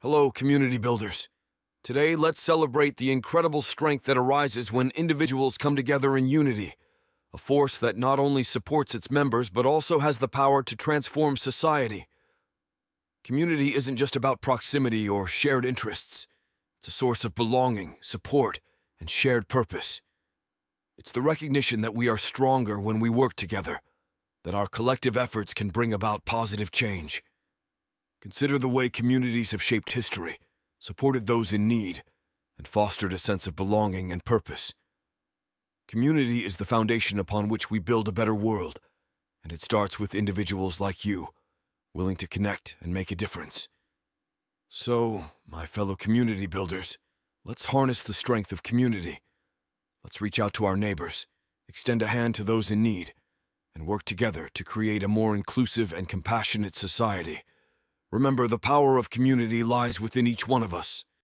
Hello, community builders. Today, let's celebrate the incredible strength that arises when individuals come together in unity, a force that not only supports its members but also has the power to transform society. Community isn't just about proximity or shared interests, it's a source of belonging, support, and shared purpose. It's the recognition that we are stronger when we work together, that our collective efforts can bring about positive change. Consider the way communities have shaped history, supported those in need, and fostered a sense of belonging and purpose. Community is the foundation upon which we build a better world, and it starts with individuals like you, willing to connect and make a difference. So, my fellow community builders, let's harness the strength of community. Let's reach out to our neighbors, extend a hand to those in need, and work together to create a more inclusive and compassionate society. Remember, the power of community lies within each one of us.